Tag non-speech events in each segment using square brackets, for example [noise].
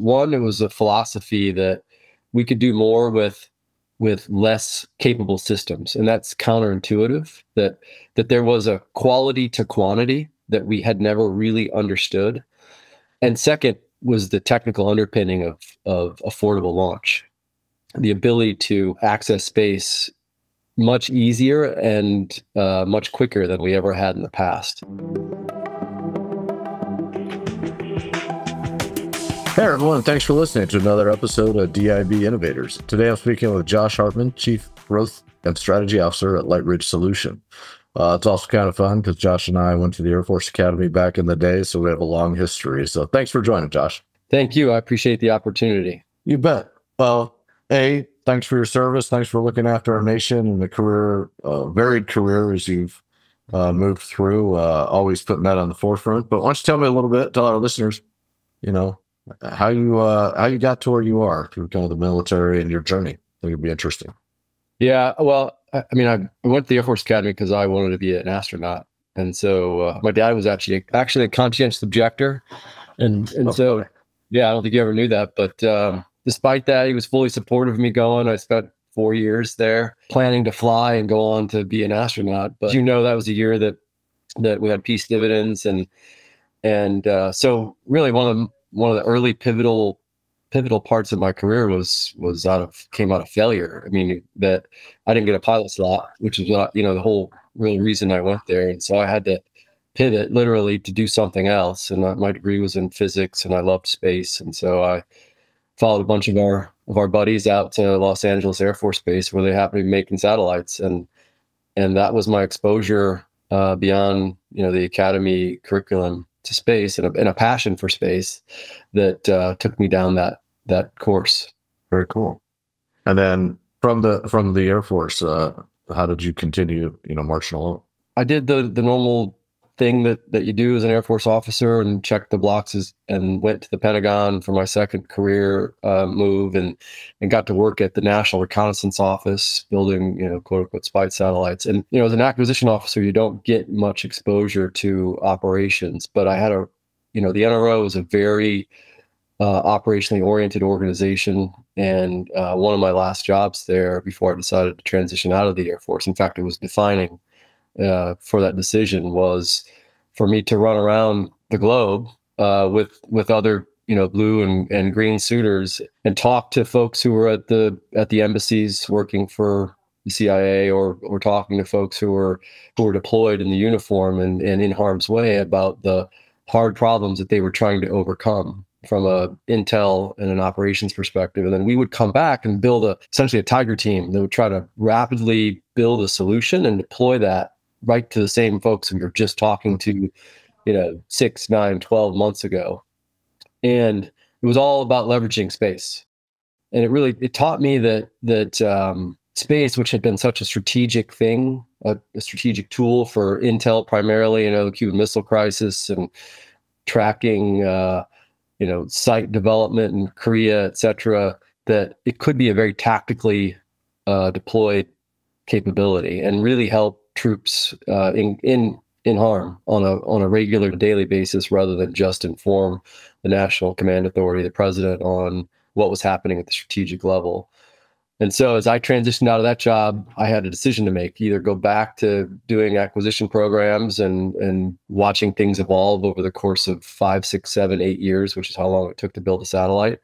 one, it was a philosophy that we could do more with with less capable systems, and that's counterintuitive. That that there was a quality to quantity that we had never really understood, and second was the technical underpinning of of affordable launch, the ability to access space much easier and uh, much quicker than we ever had in the past. Hey everyone, thanks for listening to another episode of DIB Innovators. Today I'm speaking with Josh Hartman, Chief Growth and Strategy Officer at LightRidge Solution. Uh, it's also kind of fun because Josh and I went to the Air Force Academy back in the day, so we have a long history. So thanks for joining, Josh. Thank you. I appreciate the opportunity. You bet. Well, A, thanks for your service. Thanks for looking after our nation and the career, uh, varied career as you've uh, moved through, uh, always putting that on the forefront. But why don't you tell me a little bit, tell our listeners, you know, how you uh, how you got to where you are through kind of the military and your journey. I think it'd be interesting. Yeah, well, I, I mean, I went to the Air Force Academy because I wanted to be an astronaut, and so uh, my dad was actually actually a conscientious objector, and and oh, so yeah, I don't think you ever knew that, but um, despite that, he was fully supportive of me going. I spent four years there planning to fly and go on to be an astronaut, but you know that was a year that that we had peace dividends and and uh, so really one of the one of the early pivotal pivotal parts of my career was was out of came out of failure. I mean that I didn't get a pilot slot, which is what you know the whole real reason I went there, and so I had to pivot literally to do something else. And my degree was in physics, and I loved space, and so I followed a bunch of our of our buddies out to Los Angeles Air Force Base where they happened to be making satellites, and and that was my exposure uh, beyond you know the academy curriculum to space and a, and a passion for space that uh, took me down that that course. Very cool. And then from the from the Air Force, uh, how did you continue? You know, marching along. I did the the normal thing that that you do as an Air Force officer and checked the boxes and went to the Pentagon for my second career uh, move and and got to work at the National Reconnaissance Office building you know quote unquote spy satellites. And you know as an acquisition officer you don't get much exposure to operations but I had a you know the NRO is a very uh, operationally oriented organization and uh, one of my last jobs there before I decided to transition out of the Air Force. In fact it was defining uh, for that decision was for me to run around the globe uh, with with other you know blue and, and green suitors and talk to folks who were at the at the embassies working for the CIA or or talking to folks who were who were deployed in the uniform and, and in harm's way about the hard problems that they were trying to overcome from a intel and an operations perspective. And then we would come back and build a essentially a tiger team that would try to rapidly build a solution and deploy that right to the same folks we were just talking to, you know, six, nine, 12 months ago. And it was all about leveraging space. And it really it taught me that that um, space, which had been such a strategic thing, a, a, strategic tool for intel primarily, you know, the Cuban Missile Crisis and tracking, uh, you know, site development in Korea, et cetera, that it could be a very tactically uh, deployed capability and really help troops uh, in in in harm on a on a regular daily basis rather than just inform the national command authority the president on what was happening at the strategic level. And so as i transitioned out of that job i had a decision to make either go back to doing acquisition programs and and watching things evolve over the course of five six seven eight years which is how long it took to build a satellite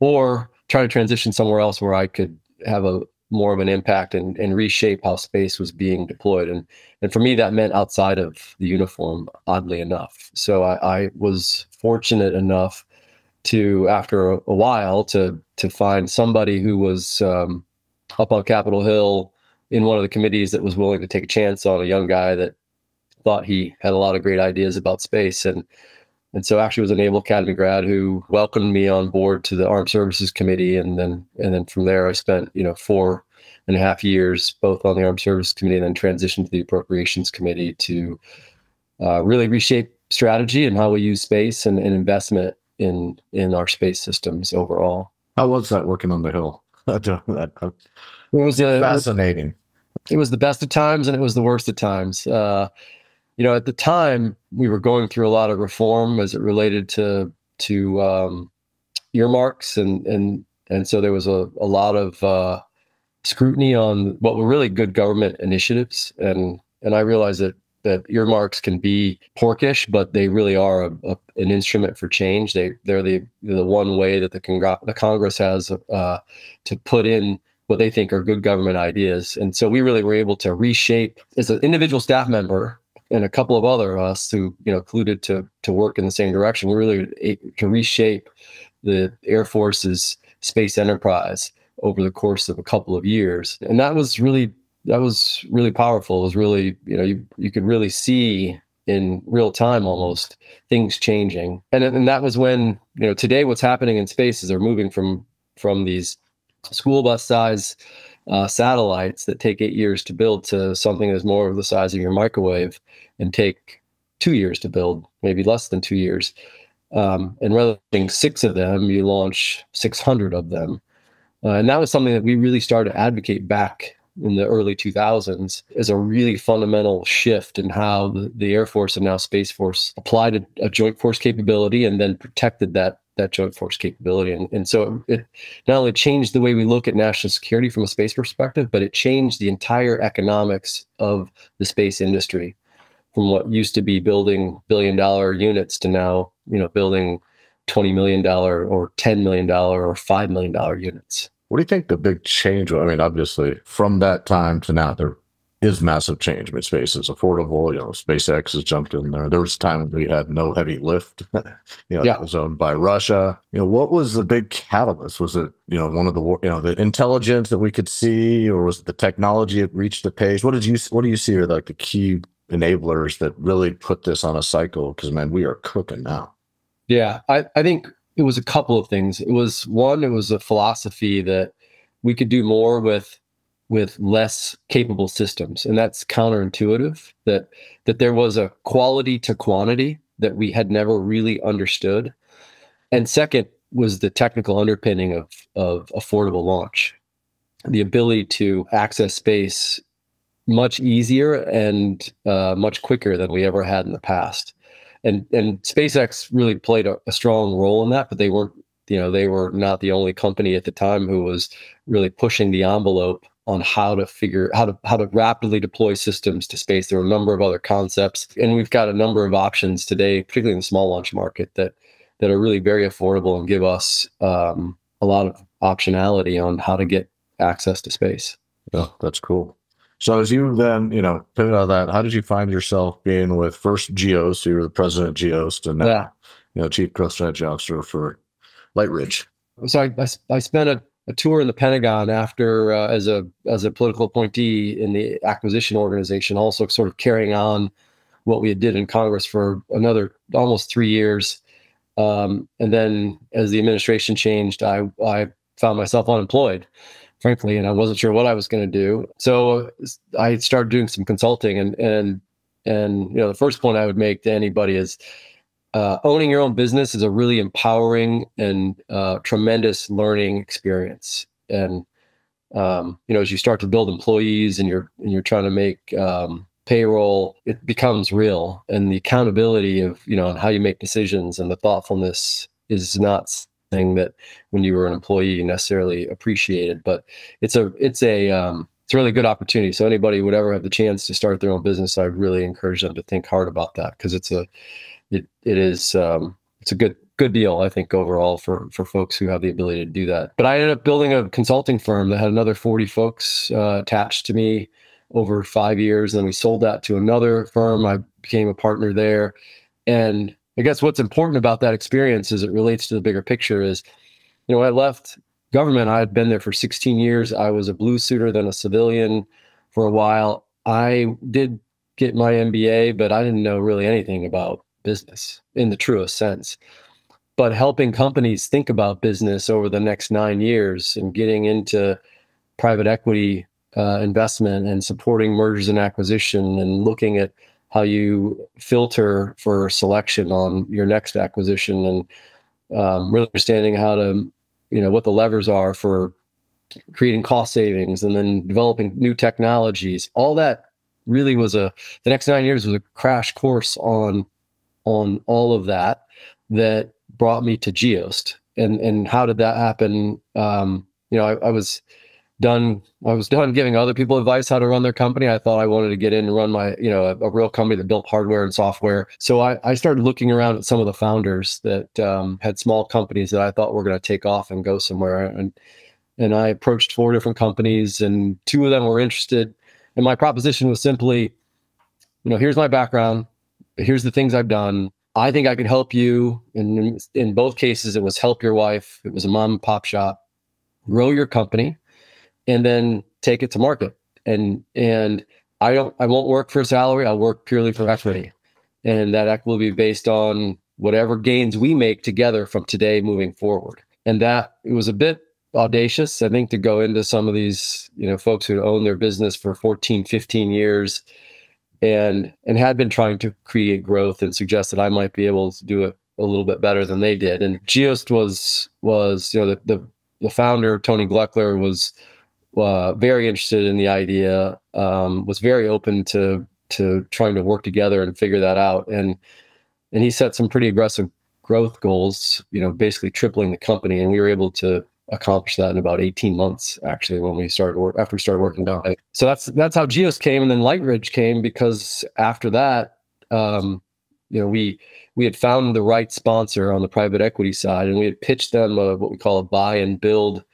or try to transition somewhere else where i could have a more of an impact and, and reshape how space was being deployed. And and for me, that meant outside of the uniform, oddly enough. So I, I was fortunate enough to, after a, a, while, to to find somebody who was um, up on Capitol Hill in one of the committees that was willing to take a chance on a young guy that thought he had a lot of great ideas about space and and so actually was a Naval Academy grad who welcomed me on board to the Armed Services Committee. And then and then from there I spent, you know, four and a half years both on the Armed Services Committee and then transitioned to the Appropriations Committee to uh, really reshape strategy and how we use space and, and investment in in our space systems overall. How was that working on the Hill? [laughs] that, it was uh, fascinating. It was the best of times and it was the worst of times. Uh, you know, at the time we were going through a lot of reform as it related to to um, earmarks and and and so there was a, a lot of uh, scrutiny on what were really good government initiatives and and I realized that that earmarks can be porkish, but they really are a, a, an instrument for change. They they're the the one way that the, Cong- the Congress has uh, to put in what they think are good government ideas. And so we really were able to reshape as an individual staff member and a couple of other of us who you know included to to work in the same direction. We really to reshape the Air Force's space enterprise over the course of a couple of years, and that was really that was really powerful. It was really, you know, you, you could really see in real time almost things changing. And, and that was when, you know, today what's happening in space is they're moving from from these school bus size uh, satellites that take eight years to build to something that's more of the size of your microwave and take two years to build, maybe less than two years. Um, and rather than six of them, you launch 600 of them. Uh, and that was something that we really started to advocate back in the early 2000s is a really fundamental shift in how the, the Air Force and now Space Force applied a, a, joint force capability and then protected that that joint force capability. And, and so it not only changed the way we look at national security from a space perspective, but it changed the entire economics of the space industry from what used to be building billion dollar units to now, you know, building $20 million or $10 million or $5 million units. What do you think the big change? I mean, obviously, from that time to now, there is massive change. I mean, space is affordable. You know, SpaceX has jumped in there. There was a time we had no heavy lift. [laughs] you know, yeah. it was owned by Russia. You know, what was the big catalyst? Was it you know one of the you know the intelligence that we could see, or was it the technology that reached the page? What did you what do you see are like the key enablers that really put this on a cycle? Because man, we are cooking now. Yeah, I, I think it was a couple of things. It was one, it was a philosophy that we could do more with with less capable systems, and that's counterintuitive. That that there was a quality to quantity that we had never really understood, and second was the technical underpinning of of affordable launch, the ability to access space much easier and uh, much quicker than we ever had in the past. And and SpaceX really played a, a, strong role in that, but they weren't, you know, they were not the only company at the time who was really pushing the envelope on how to figure how to how to rapidly deploy systems to space. There are a number of other concepts, and we've got a number of options today, particularly in the small launch market, that that are really very affordable and give us um, a lot of optionality on how to get access to space. Yeah, that's cool. So as you then, you know, pivot out of that, how did you find yourself being with first Geost, so you were the president of Geost, and now, yeah. you know, chief growth strategy officer for LightRidge? So I, I, I spent a, a, tour in the Pentagon after uh, as a as a political appointee in the acquisition organization, also sort of carrying on what we had did in Congress for another almost three years. Um, and then as the administration changed, I I found myself unemployed frankly, and I wasn't sure what I was going to do. So I started doing some consulting, and and and you know, the first point I would make to anybody is uh, owning your own business is a really empowering and uh, tremendous learning experience. And um, you know, as you start to build employees and you're and you're trying to make um, payroll, it becomes real, and the accountability of you know how you make decisions and the thoughtfulness is not thing that when you were an employee you necessarily appreciated. But it's a it's a um, it's a really good opportunity. So anybody would ever have the chance to start their own business, I really encourage them to think hard about that because it's a it it is um, it's a good good deal I think overall for for folks who have the ability to do that. But I ended up building a consulting firm that had another 40 folks uh, attached to me over five years. And then we sold that to another firm. I became a partner there. And I guess what's important about that experience as it relates to the bigger picture is, you know, I left government. I had been there for 16 years. I was a blue suitor, then a civilian for a while. I did get my MBA, but I didn't know really anything about business in the truest sense. But helping companies think about business over the next nine years and getting into private equity uh, investment and supporting mergers and acquisition and looking at how you filter for selection on your next acquisition and um, really understanding how to you know what the levers are for creating cost savings and then developing new technologies all that really was a the next nine years was a crash course on on all of that that brought me to geost and and how did that happen? Um, you know, I, I was done I was done giving other people advice how to run their company. I thought I wanted to get in and run my, you know, a, a real company that built hardware and software. So I, I started looking around at some of the founders that um, had small companies that I thought were going to take off and go somewhere. And and I approached four different companies, and two of them were interested. And my proposition was simply, you know, here's my background, here's the things I've done. I think I could help you. And in, both cases, it was help your wife. It was a mom and pop shop, grow your company and then take it to market. And and I don't I won't work for a salary. I'll work purely for equity. And that equity will be based on whatever gains we make together from today moving forward. And that it was a bit audacious, I think, to go into some of these, you know, folks who own their business for 14, 15 years and and had been trying to create growth and suggest that I might be able to do it a little bit better than they did. And Geost was was, you know, the the, the founder, Tony Gleckler, was uh, very interested in the idea, um, was very open to to trying to work together and figure that out. And and he set some pretty aggressive growth goals, you know, basically tripling the company, and we were able to accomplish that in about 18 months actually when we started work after we started working down so that's that's how geos came and then lightridge came because after that um, you know we we had found the right sponsor on the private equity side and we had pitched them a, what we call a buy and build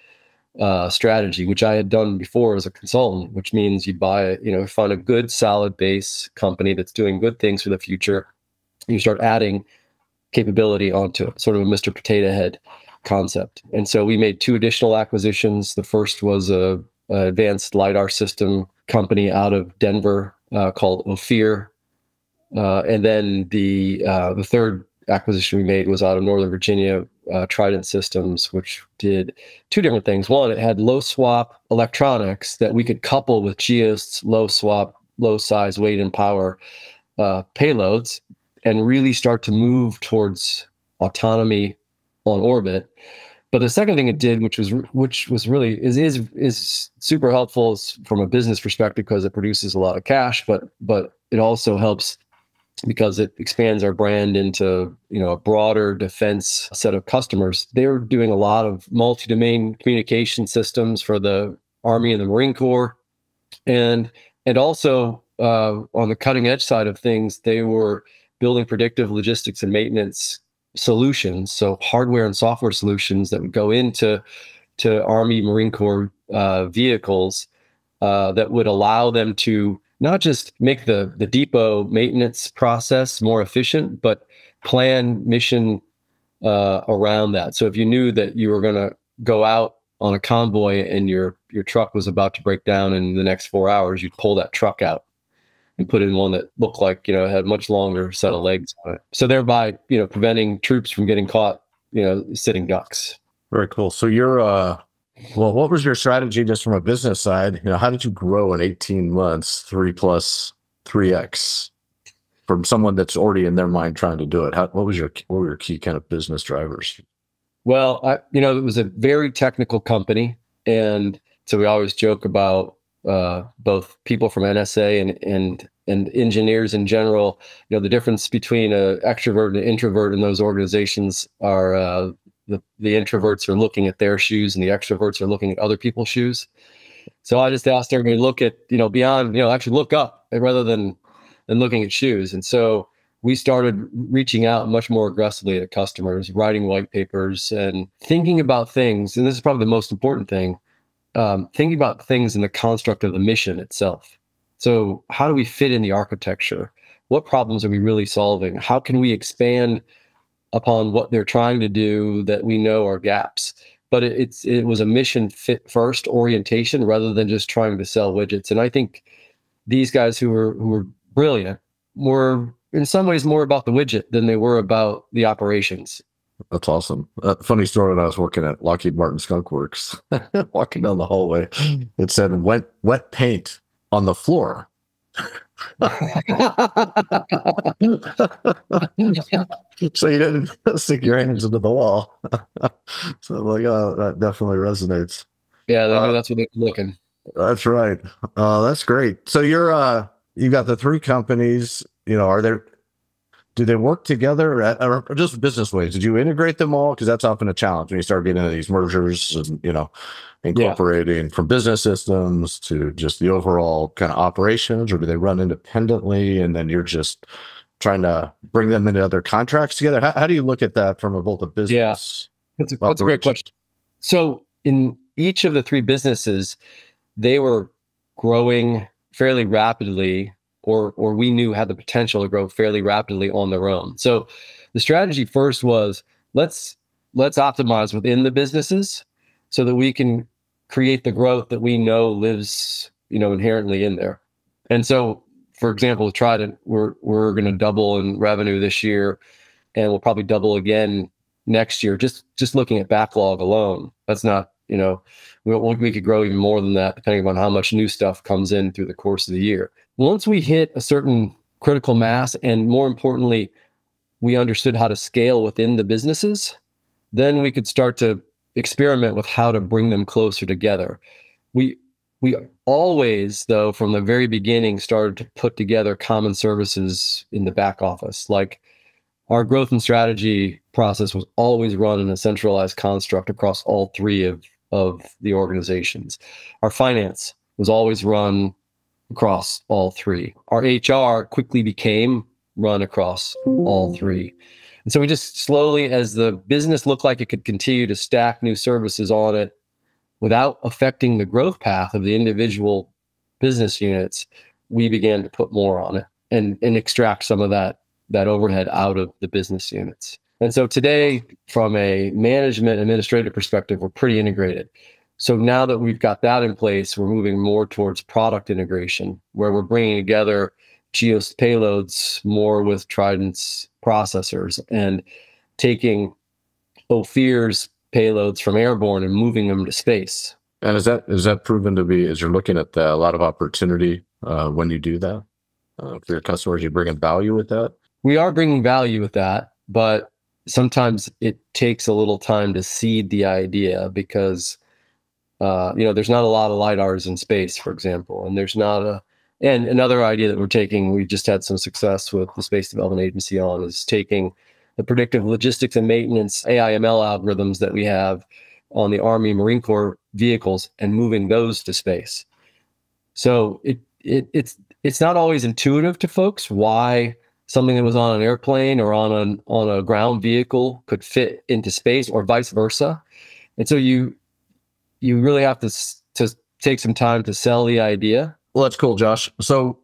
uh, strategy, which I had done before as a consultant, which means you buy, you know, find a good solid base company that's doing good things for the future. You start adding capability onto it, sort of a Mr. Potato Head concept. And so we made two additional acquisitions. The first was a, a advanced lidar system company out of Denver uh, called Ophir, uh, and then the uh, the third acquisition we made was out of Northern Virginia uh, Trident Systems, which did two different things. One, it had low swap electronics that we could couple with Geost's low swap, low size, weight, and power uh, payloads and really start to move towards autonomy on orbit. But the second thing it did, which was which was really is is is super helpful from a business perspective because it produces a lot of cash, but but it also helps because it expands our brand into you know a broader defense set of customers. They're doing a lot of multi-domain communication systems for the Army and the Marine Corps, and and also uh, on the cutting edge side of things, they were building predictive logistics and maintenance solutions, so hardware and software solutions that would go into to Army Marine Corps uh, vehicles uh, that would allow them to not just make the the depot maintenance process more efficient, but plan mission uh, around that. So if you knew that you were going to go out on a convoy and your your truck was about to break down in the next four hours, you'd pull that truck out and put in one that looked like you know had much longer set of legs on it. So thereby, you know, preventing troops from getting caught, you know, sitting ducks. Very cool. So you're uh well, what was your strategy just from a business side? You know, how did you grow in 18 months, three plus three X from someone that's already in their mind trying to do it? How, what was your, what were your key kind of business drivers? Well, I, you know, it was a very technical company. And so we always joke about uh, both people from NSA and, and, and engineers in general. You know, the difference between an extrovert and an introvert in those organizations are uh, the, the introverts are looking at their shoes and the extroverts are looking at other people's shoes. So I just asked everybody to look at, you know, beyond, you know, actually look up rather than than looking at shoes. And so we started reaching out much more aggressively to customers, writing white papers and thinking about things. And this is probably the most important thing, um, thinking about things in the construct of the mission itself. So how do we fit in the architecture? What problems are we really solving? How can we expand upon what they're trying to do that we know are gaps. But it, it's it was a mission fit first orientation rather than just trying to sell widgets. And I think these guys who were who were brilliant were in some ways more about the widget than they were about the operations. That's awesome. Uh, funny story when I was working at Lockheed Martin Skunk Works, [laughs] walking down the hallway, it said wet wet paint on the floor. [laughs] so you didn't [laughs] stick your hands into the wall. so I'm like, oh, that definitely resonates. Yeah, uh, that's what they're looking. That's right. Uh, that's great. So you're uh, you got the three companies. You know, are there do they work together or, or just business ways? Did you integrate them all? Because that's often a challenge when you start getting into these mergers and, you know, incorporating yeah. from business systems to just the overall kind of operations, or do they run independently and then you're just trying to bring them into other contracts together? How, how do you look at that from a, both a business? Yeah, that's a, that's a great question. So in each of the three businesses, they were growing fairly rapidly or or we knew had the potential to grow fairly rapidly on their own. So the strategy first was let's let's optimize within the businesses so that we can create the growth that we know lives, you know, inherently in there. And so, for example, Trident, we're we're going to double in revenue this year, and we'll probably double again next year. Just just looking at backlog alone, that's not you know, we, we could grow even more than that depending on how much new stuff comes in through the course of the year once we hit a certain critical mass, and more importantly, we understood how to scale within the businesses, then we could start to experiment with how to bring them closer together. We we always, though, from the very beginning, started to put together common services in the back office. Like our growth and strategy process was always run in a centralized construct across all three of, of the organizations. Our finance was always run across all three. Our HR quickly became run across all three. And so we just slowly, as the business looked like it could continue to stack new services on it without affecting the growth path of the individual business units, we began to put more on it and, and extract some of that, that overhead out of the business units. And so today, from a management administrative perspective, we're pretty integrated. So now that we've got that in place, we're moving more towards product integration, where we're bringing together Geo's payloads more with Trident's processors and taking Ophir's payloads from airborne and moving them to space. And is that is that proven to be? Is you're looking at the, a lot of opportunity uh, when you do that uh, for your customers? You bringing value with that? We are bringing value with that, but sometimes it takes a little time to seed the idea because uh, you know, there's not a lot of lidars in space, for example, and there's not a. And another idea that we're taking, we just had some success with the Space Development Agency on, is taking the predictive logistics and maintenance AIML algorithms that we have on the Army Marine Corps vehicles and moving those to space. So it it it's it's not always intuitive to folks why something that was on an airplane or on an on a ground vehicle could fit into space or vice versa. And so you you really have to to take some time to sell the idea. Well, that's cool, Josh. So,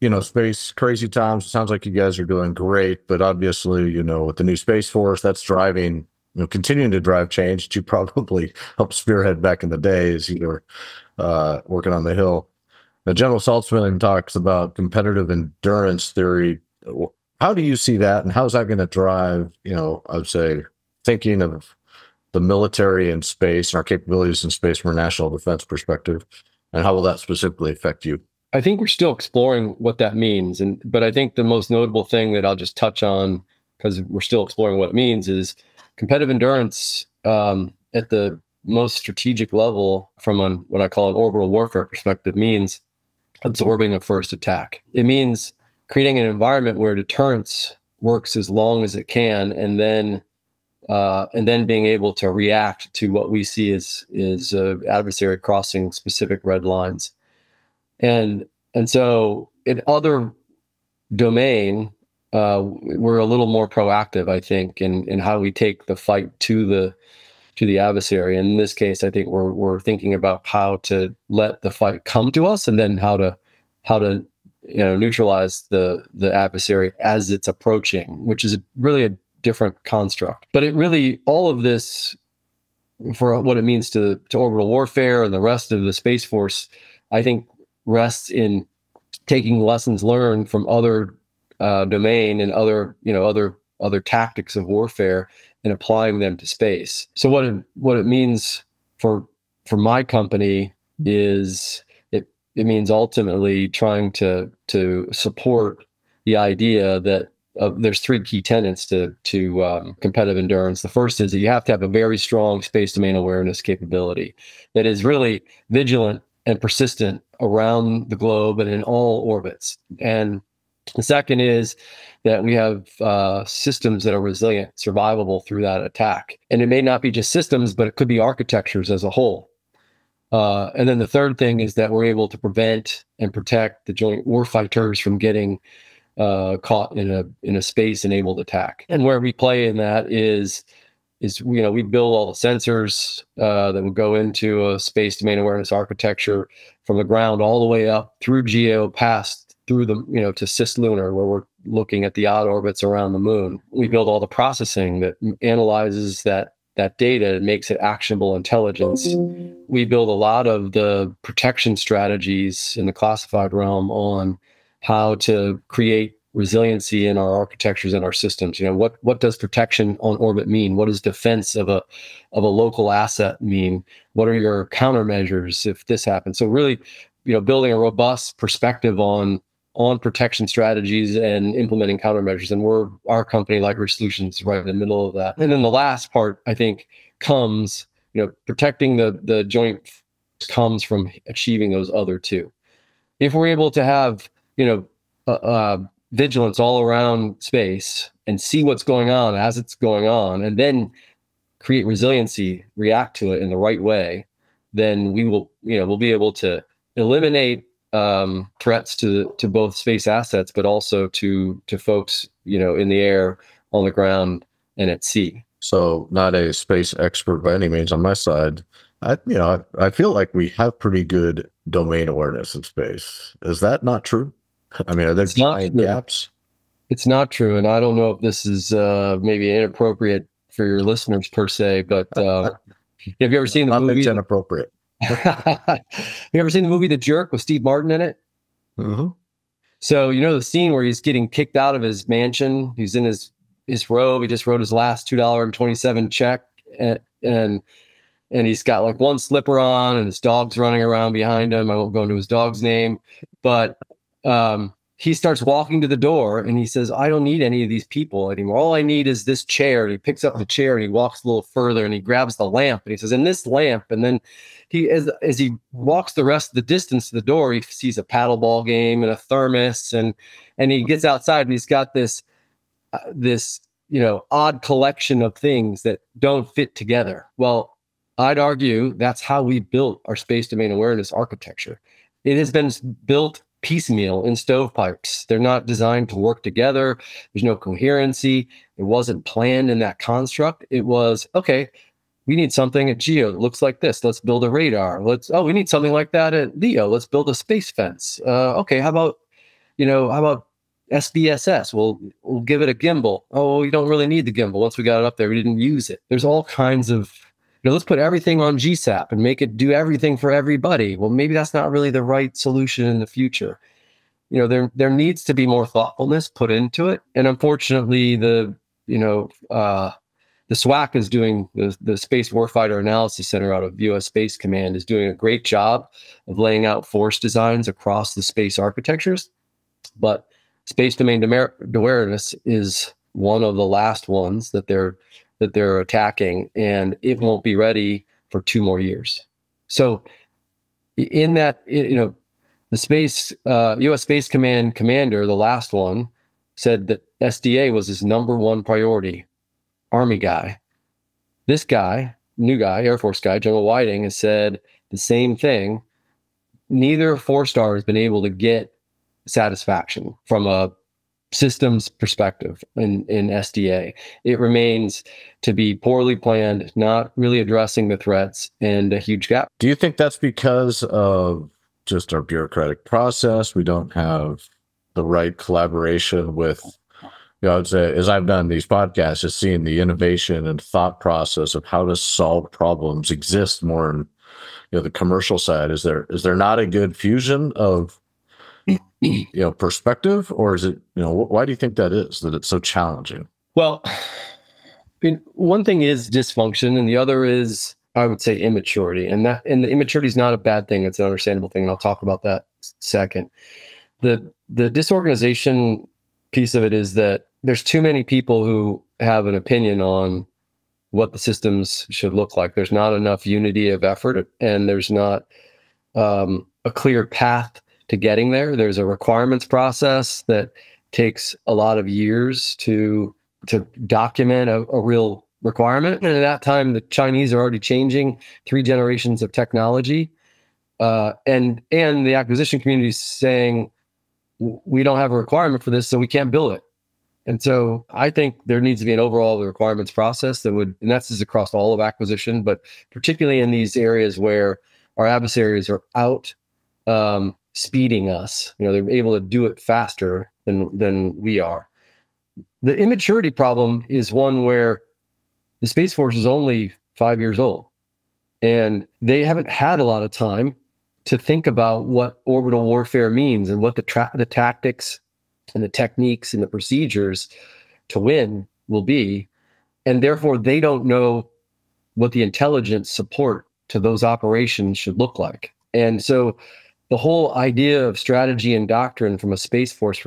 you know, space crazy times. Sounds like you guys are doing great, but obviously, you know, with the new space force, that's driving, you know, continuing to drive change. You [laughs] probably helped spearhead back in the days you were uh, working on the hill. Now, General Saltzman talks about competitive endurance theory. How do you see that, and how's that going to drive? You know, I would say thinking of the military and space and our capabilities in space from a national defense perspective? And how will that specifically affect you? I think we're still exploring what that means. And but I think the most notable thing that I'll just touch on because we're still exploring what it means is competitive endurance um, at the most strategic level from an, what I call an orbital warfare perspective means absorbing a first attack. It means creating an environment where deterrence works as long as it can and then uh, and then being able to react to what we see as is uh, adversary crossing specific red lines, and and so in other domain, uh, we're a little more proactive, I think, in in how we take the fight to the to the adversary. And in this case, I think we're we're thinking about how to let the fight come to us, and then how to how to you know neutralize the the adversary as it's approaching, which is really a different construct. But it really, all of this for what it means to, to orbital warfare and the rest of the Space Force, I think rests in taking lessons learned from other uh, domain and other, you know, other other tactics of warfare and applying them to space. So what it, what it means for for my company is it it means ultimately trying to to support the idea that uh, there's three key tenets to to um, competitive endurance. The first is that you have to have a very strong space domain awareness capability that is really vigilant and persistent around the globe and in all orbits. And The second is that we have uh, systems that are resilient, survivable through that attack. And it may not be just systems, but it could be architectures as a whole. Uh, and then the third thing is that we're able to prevent and protect the joint warfighters from getting uh, caught in a in a space enabled attack. And where we play in that is is you know we build all the sensors uh, that will go into a space domain awareness architecture from the ground all the way up through geo past through the you know to cislunar where we're looking at the odd orbits around the moon. We build all the processing that analyzes that that data and makes it actionable intelligence. We build a lot of the protection strategies in the classified realm on how to create resiliency in our architectures and our systems. You know, what what does protection on orbit mean? What does defense of a of a local asset mean? What are your countermeasures if this happens? So really, you know, building a robust perspective on on protection strategies and implementing countermeasures. And we're our company, LightRidge Solutions, right in the middle of that. And then the last part, I think, comes, you know, protecting the the joint comes from achieving those other two. If we're able to have, you know, uh, uh, vigilance all around space and see what's going on as it's going on and then create resiliency react to it in the right way then we will you know we'll be able to eliminate um, threats to to both space assets but also to to folks you know in the air on the ground and at sea. So not a space expert by any means on my side. I you know i, I feel like we have pretty good domain awareness in space. Is that not true I mean, are there giant gaps? It's not true, and I don't know if this is uh, maybe inappropriate for your listeners per se, but uh, [laughs] have you ever seen the movie? inappropriate. [laughs] have you ever seen the movie The Jerk with Steve Martin in it? Mm-hmm. So you know the scene where he's getting kicked out of his mansion. He's in his his robe. He just wrote his last two dollar and twenty seven check, and, and and he's got like one slipper on, and his dog's running around behind him. I won't go into his dog's name, but um, he starts walking to the door and he says, I don't need any of these people anymore. All I need is this chair. And he picks up the chair and he walks a little further and he grabs the lamp and he says, In this lamp. And then he, as, as he walks the rest of the distance to the door, he sees a paddleball game and a thermos. And, and he gets outside and he's got this, uh, this, you know, odd collection of things that don't fit together. Well, I'd argue that's how we built our space domain awareness architecture. It has been built piecemeal in stovepipes. They're not designed to work together. There's no coherency. It wasn't planned in that construct. It was, okay, we need something at Geo that looks like this. Let's build a radar. Let's, oh, we need something like that at Leo. Let's build a space fence. Uh, okay, how about, you know, how about SBSS? We'll, we'll give it a gimbal. Oh, you don't really need the gimbal. Once we got it up there, we didn't use it. There's all kinds of know, let's put everything on GSSAP and make it do everything for everybody. Well, maybe that's not really the right solution in the future. You know, there there needs to be more thoughtfulness put into it. And unfortunately, the you know uh, the SWAC is doing the the Space Warfighter Analysis Center out of U.S. Space Command is doing a great job of laying out force designs across the space architectures, but space domain awareness is one of the last ones that they're that they're attacking, and it won't be ready for two more years. So, in that, you know, the space uh, U.S. Space Command commander, the last one, said that SDA was his number one priority. Army guy. This guy, new guy, Air Force guy, General Whiting, has said the same thing. Neither four star has been able to get satisfaction from a systems perspective in, in SDA. It remains to be poorly planned, not really addressing the threats, and a huge gap. Do you think that's because of just our bureaucratic process? We don't have the right collaboration with, you know, say, as I've done these podcasts, just seeing the innovation and thought process of how to solve problems exist more in you know the commercial side. Is there is there not a good fusion of you know perspective or is it you know why do you think that is that it's so challenging? Well I mean, one thing is dysfunction and the other is i would say immaturity and that and the immaturity is not a bad thing it's an understandable thing and i'll talk about that second. The the disorganization piece of it is that there's too many people who have an opinion on what the systems should look like. There's not enough unity of effort and there's not um, a clear path to getting there. There's a requirements process that takes a lot of years to to document a, a real requirement. And at that time, the Chinese are already changing three generations of technology, uh, and and the acquisition community is saying we don't have a requirement for this, so we can't build it. And so I think there needs to be an overall requirements process that would, and that's just across all of acquisition, but particularly in these areas where our adversaries are out um, speeding us. You know, they're able to do it faster than than we are. The immaturity problem is one where the Space Force is only five years old, and they haven't had a lot of time to think about what orbital warfare means and what the tra- the tactics and the techniques and the procedures to win will be. And therefore, they don't know what the intelligence support to those operations should look like. And so, the whole idea of strategy and doctrine from a Space Force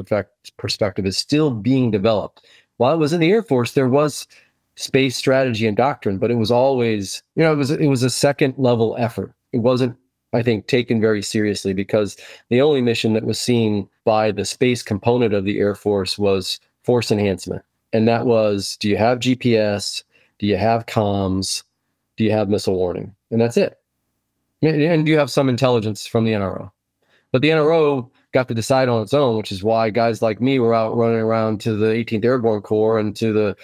perspective is still being developed. While it was in the Air Force, there was space strategy and doctrine, but it was always, you know, it was it was a second level effort. It wasn't I think, taken very seriously because the only mission that was seen by the space component of the Air Force was force enhancement. And that was do you have GPS? Do you have comms? Do you have missile warning? And that's it. And you have some intelligence from the NRO? But the NRO got to decide on its own, which is why guys like me were out running around to the 18th Airborne Corps and to the,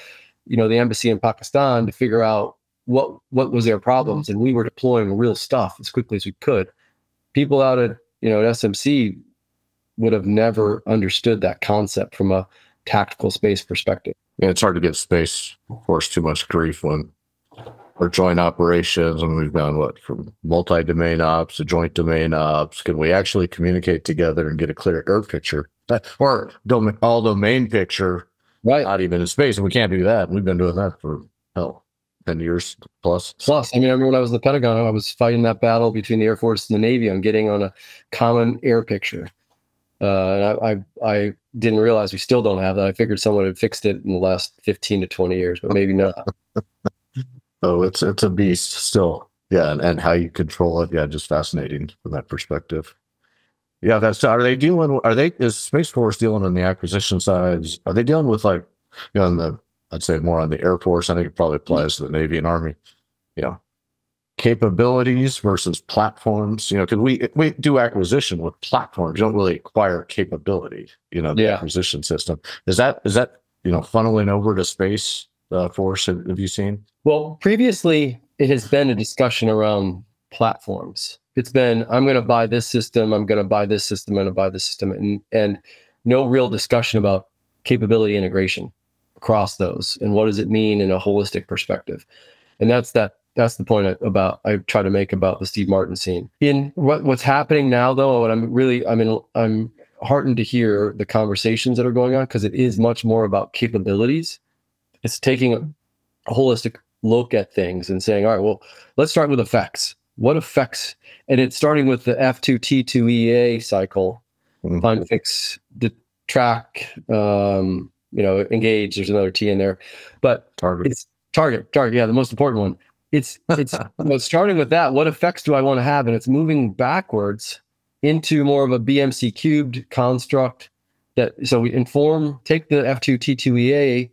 you know, the embassy in Pakistan to figure out what what was their problems, mm-hmm. and we were deploying real stuff as quickly as we could. People out at you know at SMC would have never understood that concept from a tactical space perspective. Yeah, it's hard to give space force too much grief when we're joint operations and we've gone what from multi-domain ops to joint domain ops. Can we actually communicate together and get a clear air picture [laughs] or domain, all domain picture? Right. Not even in space. And we can't do that. We've been doing that for hell 10 years plus. Plus, I mean, I remember when I was in the Pentagon, I was fighting that battle between the Air Force and the Navy on getting on a common air picture. Uh, and I, I, I, didn't realize we still don't have that. I figured someone had fixed it in the last 15 to 20 years, but maybe not. [laughs] oh, it's, it's a beast still. Yeah. And, and how you control it. Yeah. Just fascinating from that perspective. Yeah. That's, are they dealing, are they, is Space Force dealing on the acquisition sides? Are they dealing with like, you know, the I'd say more on the Air Force. I think it probably applies to the Navy and Army. Yeah. Capabilities versus platforms, you know, because we we do acquisition with platforms. You don't really acquire capability, you know, the yeah. acquisition system. Is that is that you know funneling over to space uh, force? Have, have you seen? Well, previously it has been a discussion around platforms. It's been I'm going to buy this system, I'm going to buy this system, I'm going to buy this system, and and no real discussion about capability integration across those and what does it mean in a holistic perspective and that's that that's the point about I try to make about the Steve Martin scene. In what what's happening now, though, what I'm really I mean I'm heartened to hear the conversations that are going on because it is much more about capabilities. It's taking a, holistic look at things and saying, all right, well, let's start with effects. What effects? And it's starting with the F2T2EA cycle, mm-hmm. find, fix, the track, um, you know, engage. There's another T in there, but target. It's target, target. Yeah, the most important one. It's it's [laughs] well, starting with that. What effects do I want to have? And it's moving backwards into more of a BMC cubed construct. That so we inform, take the F2 T2EA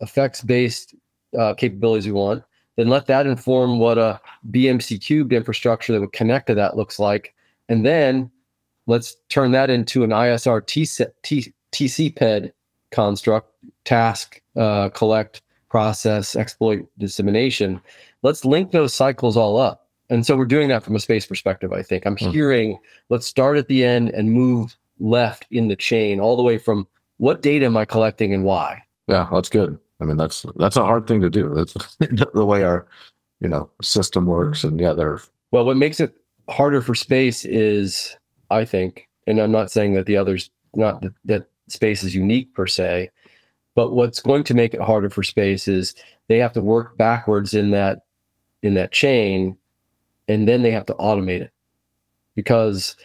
effects based uh, capabilities we want, then let that inform what a BMC cubed infrastructure that would connect to that looks like, and then let's turn that into an ISR T, T, TCPED construct, task, uh, collect, process, exploit, dissemination. Let's link those cycles all up. And so we're doing that from a space perspective, I think. I'm mm. hearing let's start at the end and move left in the chain all the way from what data am I collecting and why? Yeah, that's good. I mean, that's that's a hard thing to do. That's [laughs] the way our, you know, system works. And yeah, they're well, what makes it harder for space is, I think, and I'm not saying that the others not that, that space is unique per se. But what's going to make it harder for space is they have to work backwards in that in that chain, and then they have to automate it because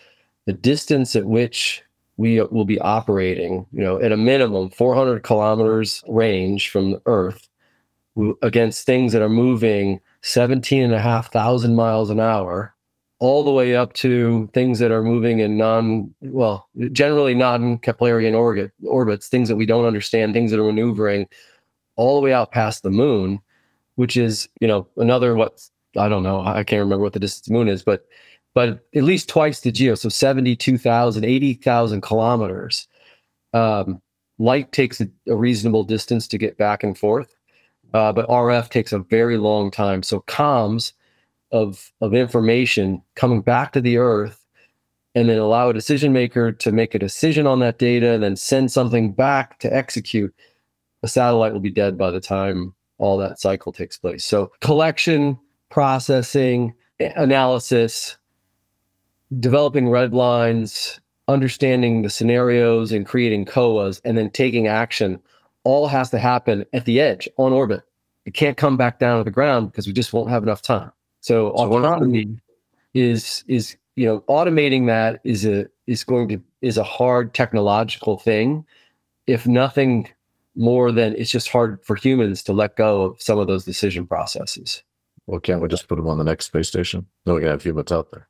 the distance at which we will be operating, you know, at a minimum 400 kilometers range from the Earth against things that are moving 17 and a half thousand miles an hour all the way up to things that are moving in non, well, generally non Keplerian orbit, orbits, things that we don't understand, things that are maneuvering all the way out past the moon, which is, you know, another what I don't know, I can't remember what the distance the moon is, but but at least twice the geo, so 72,000, 80,000 kilometers. Um, light takes a, a, reasonable distance to get back and forth, uh, but RF takes a very long time. So comms of of information coming back to the Earth, and then allow a decision maker to make a decision on that data, and then send something back to execute. A satellite will be dead by the time all that cycle takes place. So collection, processing, analysis, developing red lines, understanding the scenarios and creating COAs, and then taking action all has to happen at the edge on orbit. It can't come back down to the ground because we just won't have enough time. So, so autonomy is is you know automating that is a is going to is a hard technological thing. If nothing more than it's just hard for humans to let go of some of those decision processes. Well, can't we just put them on the next space station? No, we can have humans out there.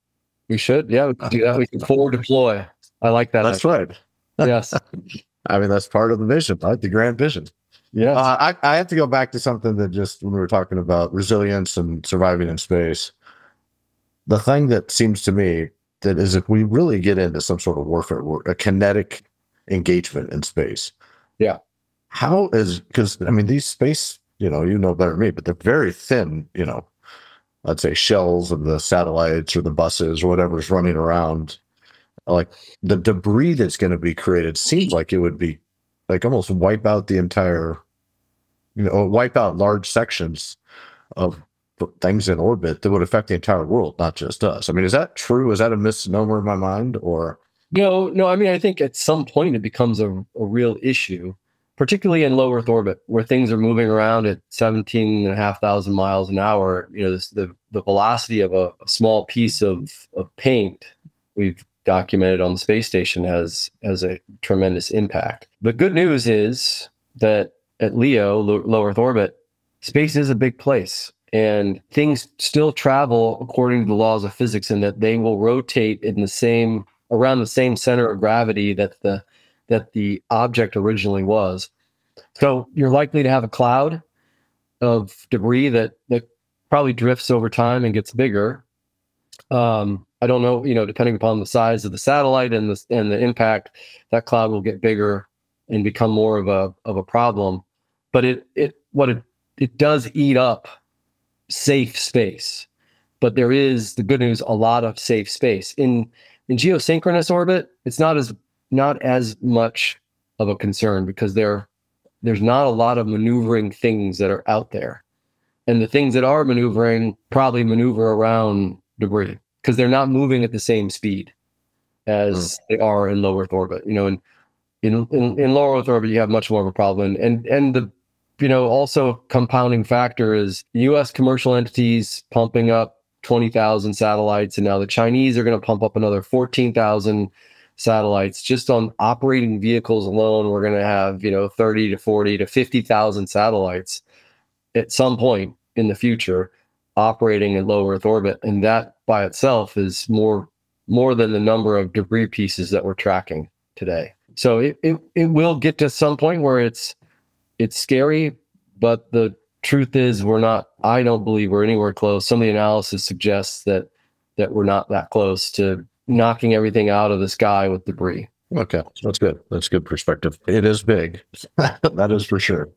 We should. Yeah, we can do that. We can forward deploy. I like that. That's right. Yes. [laughs] I mean, that's part of the vision, right? The grand vision. Yeah. Uh, I, I have to go back to something that just when we were talking about resilience and surviving in space, the thing that seems to me that is if we really get into some sort of warfare, a kinetic engagement in space. Yeah. How is, because I mean, these space, you know, you know better than me, but they're very thin, you know, I'd say shells of the satellites or the buses or whatever's running around. Like the debris that's going to be created seems like it would be like almost wipe out the entire, you know, wipe out large sections of things in orbit that would affect the entire world, not just us. I mean, is that true? Is that a misnomer in my mind or? No, no. I mean, I think at some point it becomes a, a real issue particularly in low Earth orbit, where things are moving around at 17,500 miles an hour. You know, this, the, the velocity of a, a, small piece of, of paint we've documented on the space station has, has a tremendous impact. The good news is that at LEO, low, Earth orbit, space is a big place and things still travel according to the laws of physics in that they will rotate in the same around the same center of gravity that the that the object originally was. So you're likely to have a cloud of debris that that probably drifts over time and gets bigger. Um, I don't know, you know, depending upon the size of the satellite and the and the impact, that cloud will get bigger and become more of a of a problem. But it it what it it does eat up safe space. But there is the good news, a lot of safe space in in geosynchronous orbit. It's not as not as much of a concern because there there's not a lot of maneuvering things that are out there. And the things that are maneuvering probably maneuver around debris because they're not moving at the same speed as mm. they are in low Earth orbit. You know, in, in in in low Earth orbit, you have much more of a problem. And and the you know also compounding factor is U.S. commercial entities pumping up twenty thousand satellites, and now the Chinese are going to pump up another fourteen thousand satellites just on operating vehicles alone we're going to have you know 30 to 40 to 50,000 satellites at some point in the future operating in low earth orbit. And that by itself is more more than the number of debris pieces that we're tracking today. So it, it, it will get to some point where it's it's scary but the truth is we're not i don't believe we're anywhere close. Some of the analysis suggests that that we're not that close to knocking everything out of the sky with debris. Okay, that's good. That's good perspective. It is big. [laughs] that is for sure.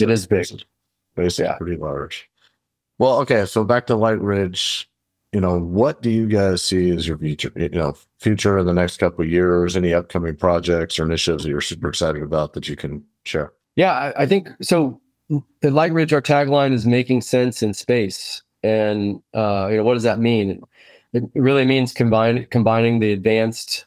It is big. Basically, yeah. pretty large. Well, okay. So back to LightRidge. You know, what do you guys see as your future? You know, future in the next couple of years? Any upcoming projects or initiatives that you're super excited about that you can share? Yeah, I, I think so. The LightRidge, our tagline is making sense in space, and uh, you know, what does that mean? It really means combine, combining the advanced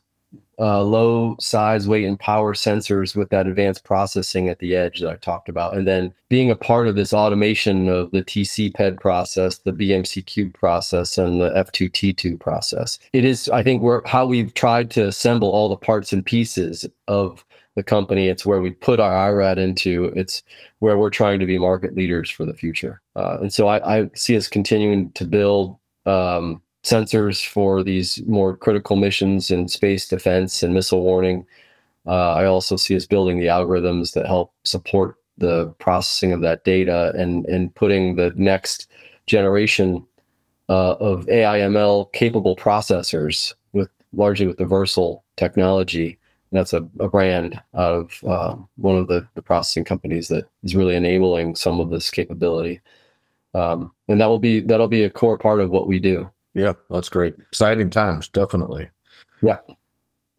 uh, low size, weight, and power sensors with that advanced processing at the edge that I talked about. And then being a part of this automation of the TC-PED process, the BMC cube process, and the F2T2 process. It is, I think, where how we've tried to assemble all the parts and pieces of the company. It's where we put our IRAD into. It's where we're trying to be market leaders for the future. Uh, and so I, I, see us continuing to build um, sensors for these more critical missions in space defense and missile warning. Uh, I also see us building the algorithms that help support the processing of that data and and putting the next generation uh, of AIML capable processors with largely with the Versal technology. And that's a, a brand of uh, one of the, the processing companies that is really enabling some of this capability. Um, and that will be that'll be a core part of what we do. Yeah, that's great. Exciting times, definitely. Yeah.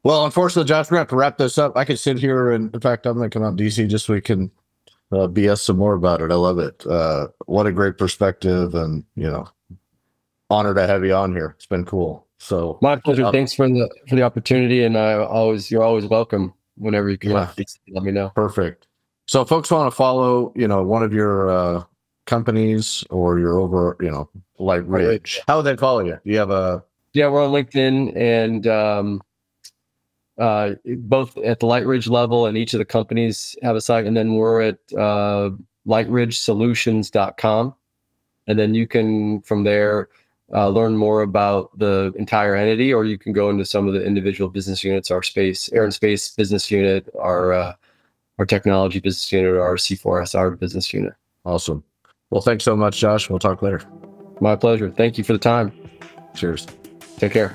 Well, unfortunately, Josh, we're going to have to wrap this up. I could sit here and, in fact, I'm going to come out DC just so we can uh, BS some more about it. I love it. Uh, what a great perspective, and you know, honored to have you on here. It's been cool. So my pleasure. Um, Thanks for the for the opportunity, and I always you're always welcome whenever you can. Yeah. Let me know. Perfect. So, folks want to follow, you know, one of your uh, companies or your over, you know, LightRidge. How would they follow you? Do you have a? Yeah, we're on LinkedIn and um, uh, both at the LightRidge level and each of the companies have a site. And then we're at uh, lightridgesolutions.com. And then you can, from there, uh, learn more about the entire entity, or you can go into some of the individual business units, our space, air and space business unit, our, uh, our technology business unit, our C4SR business unit. Awesome. Well, thanks so much, Josh. We'll talk later. My pleasure. Thank you for the time. Cheers. Take care.